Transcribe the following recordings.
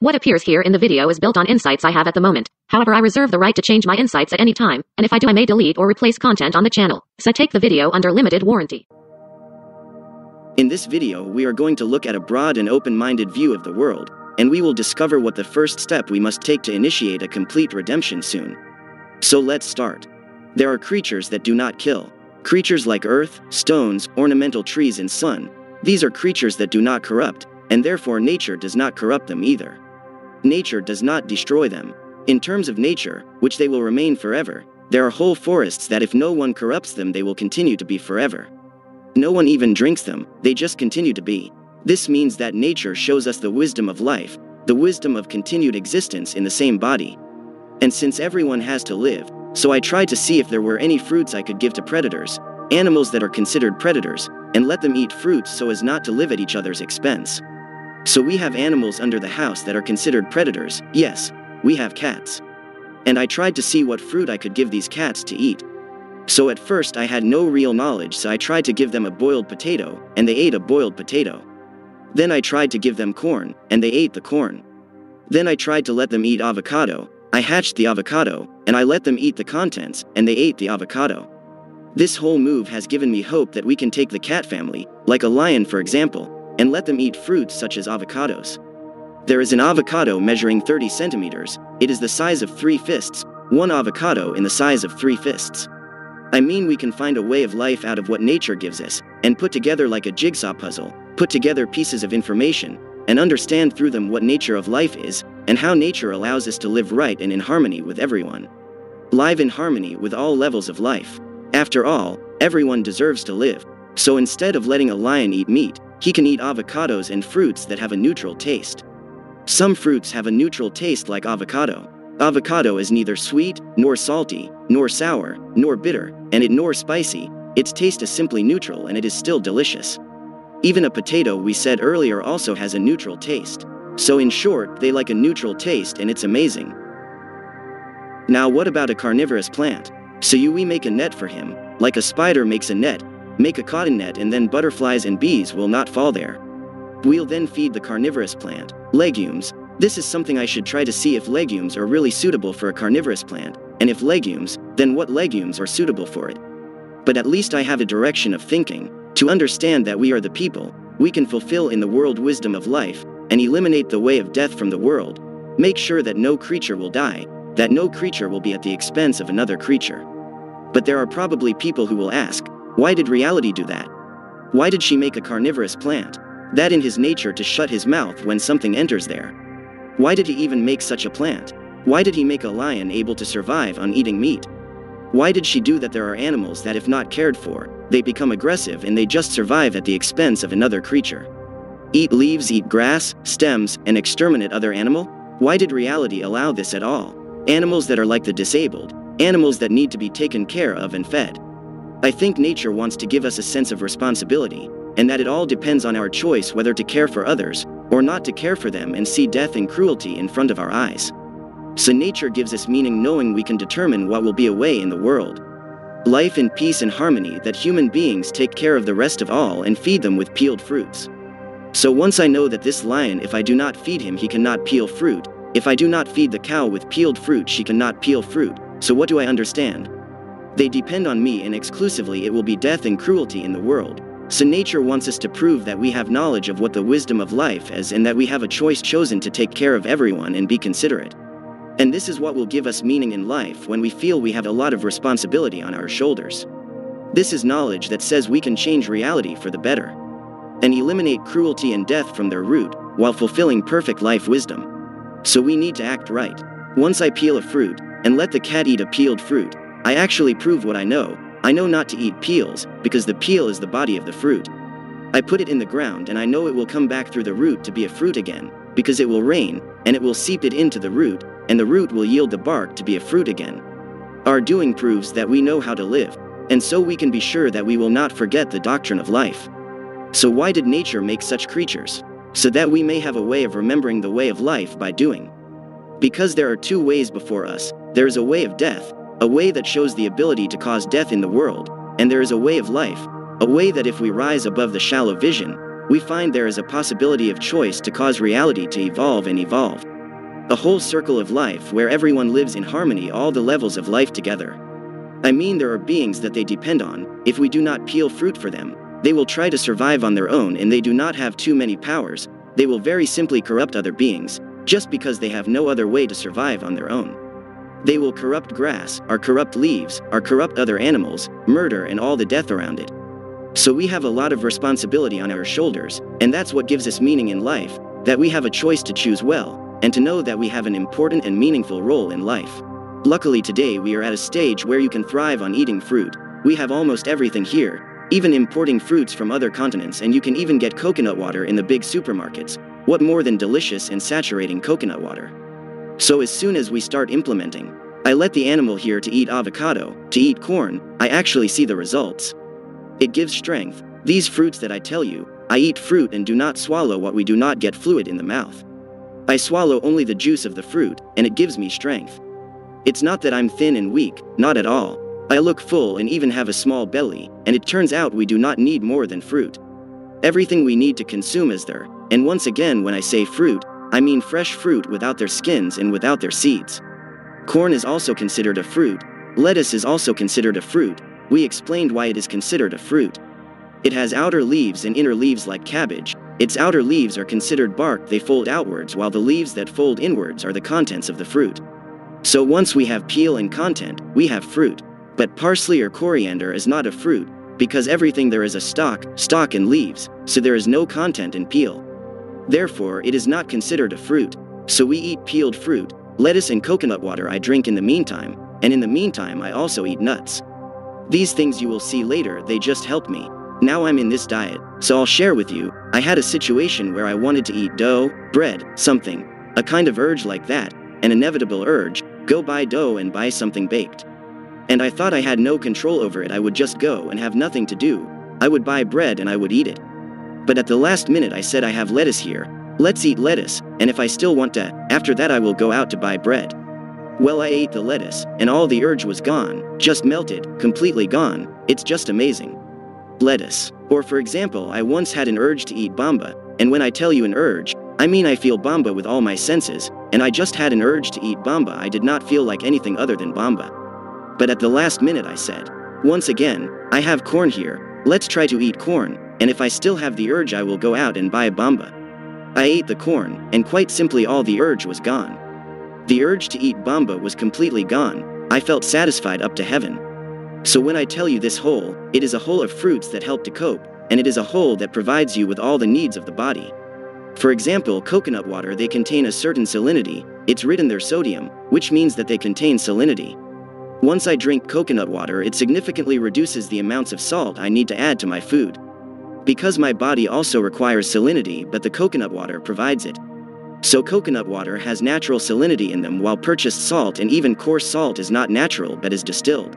What appears here in the video is built on insights I have at the moment. However, I reserve the right to change my insights at any time, and if I do I may delete or replace content on the channel. So take the video under limited warranty. In this video, we are going to look at a broad and open-minded view of the world, and we will discover what the first step we must take to initiate a complete redemption soon. So let's start. There are creatures that do not kill. Creatures like earth, stones, ornamental trees and sun. These are creatures that do not corrupt, and therefore nature does not corrupt them either. Nature does not destroy them. In terms of nature, which they will remain forever, there are whole forests that if no one corrupts them they will continue to be forever. No one even drinks them, they just continue to be. This means that nature shows us the wisdom of life, the wisdom of continued existence in the same body. And since everyone has to live, so I tried to see if there were any fruits I could give to predators, animals that are considered predators, and let them eat fruits so as not to live at each other's expense. So we have animals under the house that are considered predators, yes, we have cats. And I tried to see what fruit I could give these cats to eat. So at first I had no real knowledge so I tried to give them a boiled potato, and they ate a boiled potato. Then I tried to give them corn, and they ate the corn. Then I tried to let them eat avocado, I hatched the avocado, and I let them eat the contents, and they ate the avocado. This whole move has given me hope that we can take the cat family, like a lion for example, and let them eat fruits such as avocados. There is an avocado measuring 30 centimeters, it is the size of three fists, one avocado in the size of three fists. I mean we can find a way of life out of what nature gives us, and put together like a jigsaw puzzle, put together pieces of information, and understand through them what nature of life is, and how nature allows us to live right and in harmony with everyone. Live in harmony with all levels of life. After all, everyone deserves to live. So instead of letting a lion eat meat, he can eat avocados and fruits that have a neutral taste. Some fruits have a neutral taste like avocado. Avocado is neither sweet, nor salty, nor sour, nor bitter, and it nor spicy, its taste is simply neutral and it is still delicious. Even a potato we said earlier also has a neutral taste. So in short, they like a neutral taste and it's amazing. Now what about a carnivorous plant? So you we make a net for him, like a spider makes a net, make a cotton net and then butterflies and bees will not fall there. We'll then feed the carnivorous plant, legumes, this is something I should try to see if legumes are really suitable for a carnivorous plant, and if legumes, then what legumes are suitable for it. But at least I have a direction of thinking, to understand that we are the people, we can fulfill in the world wisdom of life, and eliminate the way of death from the world. Make sure that no creature will die, that no creature will be at the expense of another creature. But there are probably people who will ask, why did reality do that? Why did she make a carnivorous plant? That in his nature to shut his mouth when something enters there. Why did he even make such a plant? Why did he make a lion able to survive on eating meat? Why did she do that there are animals that if not cared for, they become aggressive and they just survive at the expense of another creature? Eat leaves, eat grass, stems, and exterminate other animal? Why did reality allow this at all? Animals that are like the disabled, animals that need to be taken care of and fed. I think nature wants to give us a sense of responsibility, and that it all depends on our choice whether to care for others, or not to care for them and see death and cruelty in front of our eyes. So nature gives us meaning knowing we can determine what will be away in the world. Life in peace and harmony that human beings take care of the rest of all and feed them with peeled fruits. So once I know that this lion if I do not feed him he cannot peel fruit, if I do not feed the cow with peeled fruit she cannot peel fruit, so what do I understand? They depend on me and exclusively it will be death and cruelty in the world. So nature wants us to prove that we have knowledge of what the wisdom of life is and that we have a choice chosen to take care of everyone and be considerate. And this is what will give us meaning in life when we feel we have a lot of responsibility on our shoulders. This is knowledge that says we can change reality for the better. And eliminate cruelty and death from their root, while fulfilling perfect life wisdom. So we need to act right. Once I peel a fruit, and let the cat eat a peeled fruit, I actually prove what I know. I know not to eat peels, because the peel is the body of the fruit. I put it in the ground and I know it will come back through the root to be a fruit again, because it will rain, and it will seep it into the root, and the root will yield the bark to be a fruit again. Our doing proves that we know how to live, and so we can be sure that we will not forget the doctrine of life. So why did nature make such creatures? So that we may have a way of remembering the way of life by doing. Because there are two ways before us, there is a way of death, a way that shows the ability to cause death in the world, and there is a way of life, a way that if we rise above the shallow vision, we find there is a possibility of choice to cause reality to evolve and evolve. A whole circle of life where everyone lives in harmony all the levels of life together. I mean there are beings that they depend on, if we do not peel fruit for them, they will try to survive on their own and they do not have too many powers, they will very simply corrupt other beings, just because they have no other way to survive on their own. They will corrupt grass, or corrupt leaves, or corrupt other animals, murder and all the death around it. So we have a lot of responsibility on our shoulders, and that's what gives us meaning in life, that we have a choice to choose well, and to know that we have an important and meaningful role in life. Luckily today we are at a stage where you can thrive on eating fruit. We have almost everything here, even importing fruits from other continents and you can even get coconut water in the big supermarkets. What more than delicious and saturating coconut water? So as soon as we start implementing, I let the animal here to eat avocado, to eat corn, I actually see the results. It gives strength. These fruits that I tell you, I eat fruit and do not swallow what we do not get fluid in the mouth. I swallow only the juice of the fruit, and it gives me strength. It's not that I'm thin and weak, not at all. I look full and even have a small belly, and it turns out we do not need more than fruit. Everything we need to consume is there, and once again when I say fruit, I mean fresh fruit without their skins and without their seeds. Corn is also considered a fruit. Lettuce is also considered a fruit. We explained why it is considered a fruit. It has outer leaves and inner leaves like cabbage. Its outer leaves are considered bark, they fold outwards, while the leaves that fold inwards are the contents of the fruit. So once we have peel and content, we have fruit. But parsley or coriander is not a fruit, because everything there is a stalk, stalk and leaves, so there is no content in peel. Therefore, it is not considered a fruit. So we eat peeled fruit, lettuce and coconut water I drink in the meantime, and in the meantime I also eat nuts. These things you will see later, they just help me. Now I'm in this diet, so I'll share with you, I had a situation where I wanted to eat dough, bread, something, a kind of urge like that, an inevitable urge, go buy dough and buy something baked. And I thought I had no control over it, I would just go and have nothing to do. I would buy bread and I would eat it. But at the last minute I said I have lettuce here. Let's eat lettuce, and if I still want to, after that I will go out to buy bread. Well, I ate the lettuce, and all the urge was gone, just melted, completely gone. It's just amazing. Lettuce. Or for example, I once had an urge to eat bamba, and when I tell you an urge, I mean I feel bamba with all my senses, and I just had an urge to eat bamba. I did not feel like anything other than bamba. But at the last minute I said, once again, I have corn here, let's try to eat corn, and if I still have the urge I will go out and buy bamba. I ate the corn, and quite simply all the urge was gone. The urge to eat bamba was completely gone, I felt satisfied up to heaven. So when I tell you this whole, it is a whole of fruits that help to cope, and it is a whole that provides you with all the needs of the body. For example, coconut water they contain a certain salinity, it's written their sodium, which means that they contain salinity. Once I drink coconut water it significantly reduces the amounts of salt I need to add to my food. Because my body also requires salinity but the coconut water provides it. So coconut water has natural salinity in them while purchased salt and even coarse salt is not natural but is distilled.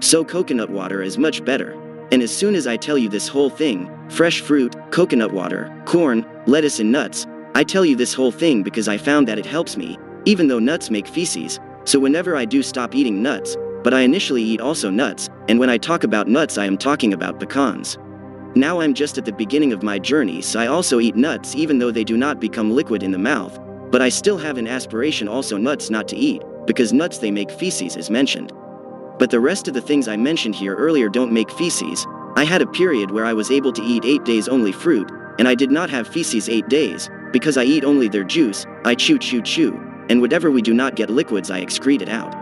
So coconut water is much better. And as soon as I tell you this whole thing, fresh fruit, coconut water, corn, lettuce and nuts, I tell you this whole thing because I found that it helps me, even though nuts make feces, so whenever I do stop eating nuts, but I initially eat also nuts, and when I talk about nuts I am talking about pecans. Now I'm just at the beginning of my journey, so I also eat nuts even though they do not become liquid in the mouth. But I still have an aspiration also nuts not to eat, because nuts they make feces as mentioned. But the rest of the things I mentioned here earlier don't make feces. I had a period where I was able to eat 8 days only fruit, and I did not have feces 8 days, because I eat only their juice, I chew chew chew, and whatever we do not get liquids I excrete it out.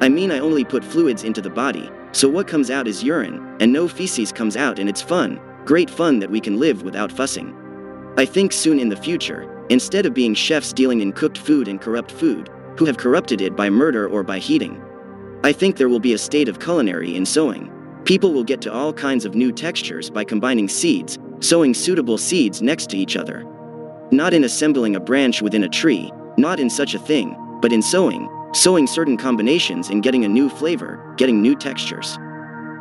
I mean I only put fluids into the body, so what comes out is urine, and no feces comes out and it's fun, Great fun that we can live without fussing. I think soon in the future, instead of being chefs dealing in cooked food and corrupt food, who have corrupted it by murder or by heating, I think there will be a state of culinary in sowing. People will get to all kinds of new textures by combining seeds, sowing suitable seeds next to each other. Not in assembling a branch within a tree, not in such a thing, but in sowing, sowing certain combinations and getting a new flavor, getting new textures.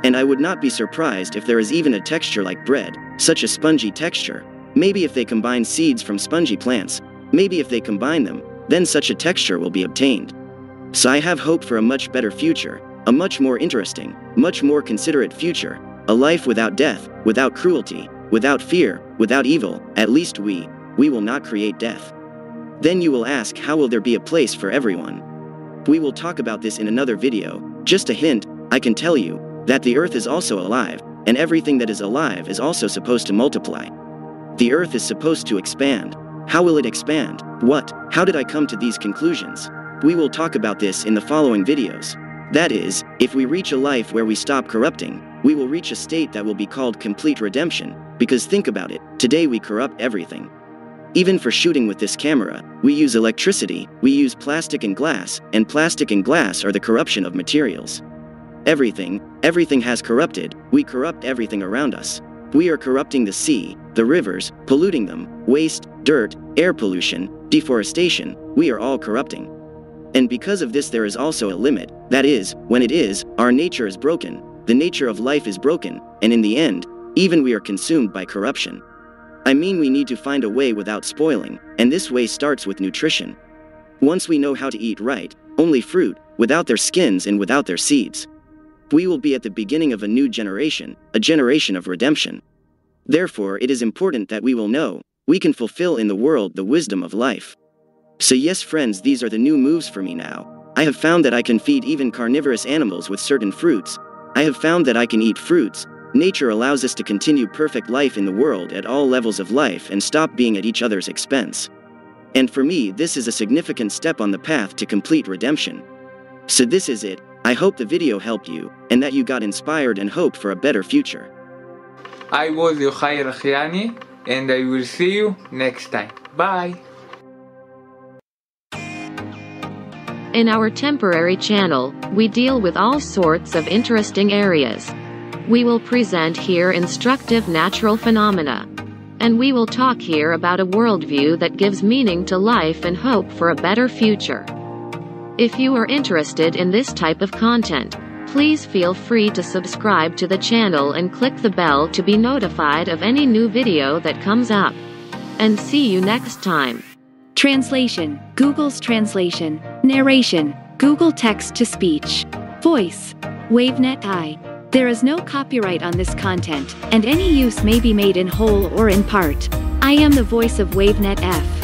And I would not be surprised if there is even a texture like bread, such a spongy texture. Maybe if they combine seeds from spongy plants, maybe if they combine them, then such a texture will be obtained. So I have hope for a much better future, a much more interesting, much more considerate future, a life without death, without cruelty, without fear, without evil, at least we, we will not create death. Then you will ask how will there be a place for everyone? We will talk about this in another video, just a hint, I can tell you, that the earth is also alive, and everything that is alive is also supposed to multiply. The earth is supposed to expand. How will it expand? What? How did I come to these conclusions? We will talk about this in the following videos. That is, if we reach a life where we stop corrupting, we will reach a state that will be called complete redemption, because think about it, today we corrupt everything. Even for shooting with this camera, we use electricity, we use plastic and glass, and plastic and glass are the corruption of materials. Everything, everything has corrupted, we corrupt everything around us. We are corrupting the sea, the rivers, polluting them, waste, dirt, air pollution, deforestation, we are all corrupting. And because of this there is also a limit, that is, when it is, our nature is broken, the nature of life is broken, and in the end, even we are consumed by corruption. I mean we need to find a way without spoiling, and this way starts with nutrition. Once we know how to eat right, only fruit, without their skins and without their seeds. We will be at the beginning of a new generation, a generation of redemption. Therefore it is important that we will know, we can fulfill in the world the wisdom of life. So yes friends these are the new moves for me now. I have found that I can feed even carnivorous animals with certain fruits. I have found that I can eat fruits. Nature allows us to continue perfect life in the world at all levels of life and stop being at each other's expense. And for me this is a significant step on the path to complete redemption. So this is it, I hope the video helped you, and that you got inspired and hope for a better future. I was Yochai Rachiani, and I will see you next time. Bye! In our temporary channel, we deal with all sorts of interesting areas. We will present here instructive natural phenomena. And we will talk here about a worldview that gives meaning to life and hope for a better future. If you are interested in this type of content, please feel free to subscribe to the channel and click the bell to be notified of any new video that comes up. And see you next time. Translation Google's translation. Narration Google text to speech. Voice WaveNet I. There is no copyright on this content, and any use may be made in whole or in part. I am the voice of WaveNet F.